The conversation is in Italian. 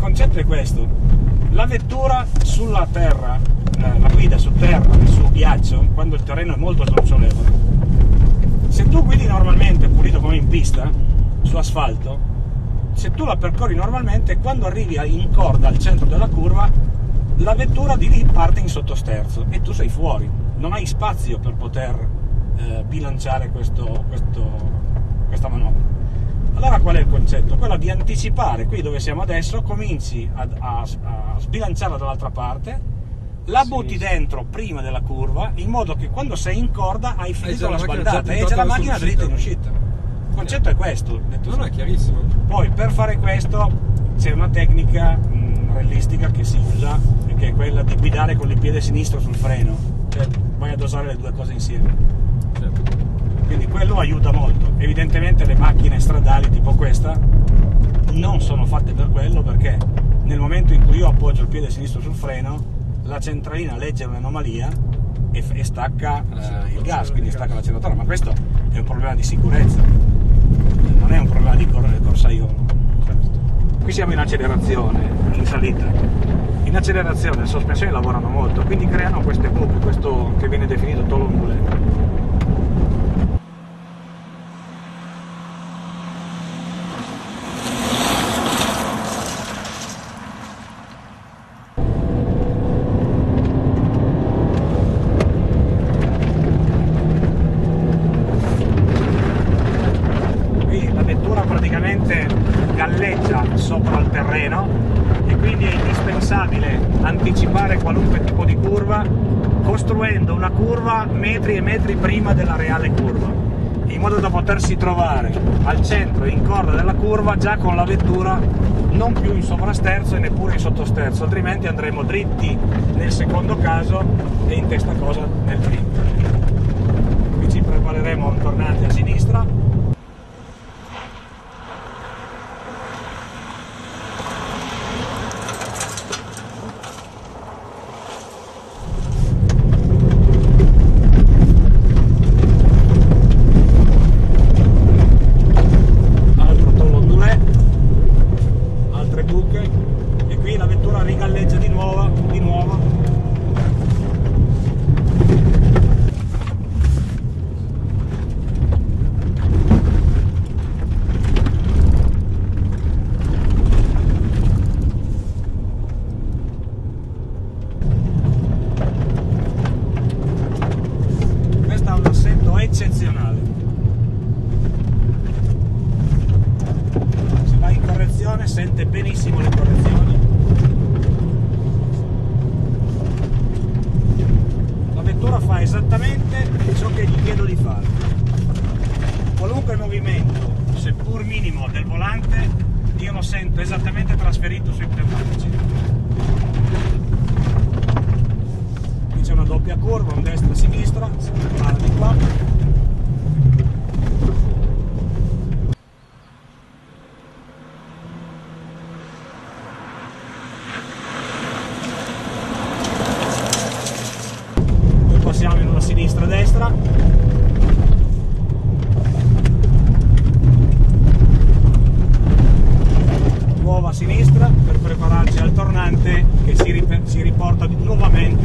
concetto è questo. La vettura sulla terra, eh, la guida su terra, su ghiaccio, quando il terreno è molto sdrucciolevole. Se tu guidi normalmente, pulito come in pista, su asfalto, se tu la percorri normalmente, quando arrivi in corda al centro della curva, la vettura di lì parte in sottosterzo e tu sei fuori. Non hai spazio per poter eh, bilanciare questo, questo, questa manovra. Allora qual è il concetto? Quello di anticipare qui dove siamo adesso, cominci a, a, a sbilanciarla dall'altra parte, la butti dentro prima della curva, in modo che quando sei in corda hai finito la sbaldata e c'è la macchina dritta in uscita. Il concetto è questo. Detto no, no, è chiarissimo. Poi per fare questo c'è una tecnica mh, realistica che si usa, che è quella di guidare con il piede sinistro sul freno, cioè vai a dosare le due cose insieme. Certo. Quindi quello aiuta molto. Evidentemente le macchine stradali tipo questa non sono fatte per quello perché nel momento in cui io appoggio il piede sinistro sul freno, la centralina legge un'anomalia e, e stacca eh, il gas, quindi stacca l'acceleratore. Ma questo è un problema di sicurezza, non è un problema di cor- corsaiolo. Certo. Qui siamo in accelerazione, in salita. In accelerazione le sospensioni lavorano molto, quindi creano queste buche, questo che viene definito tolomule. Qui la vettura praticamente galleggia sopra il terreno e quindi è indispensabile anticipare qualunque tipo di curva costruendo una curva metri e metri prima della reale curva in modo da potersi trovare al centro in corda della curva già con la vettura non più in sovrasterzo e neppure in sottosterzo altrimenti andremo dritti nel secondo caso e in testa cosa nel primo. Qui ci prepareremo a un tornante a sinistra buche e qui la vettura rigalleggia di nuovo, di nuovo. Questo è un assetto eccezionale. se va in sente benissimo le correzioni. La vettura fa esattamente ciò che gli chiedo di fare. Qualunque movimento seppur minimo del volante io lo sento esattamente trasferito sui pneumatici. Qui c'è una doppia curva un destra e sinistra si prepara di qua poi passiamo in una sinistra destra nuova sinistra per prepararci al tornante che si, rip- si riporta nuovamente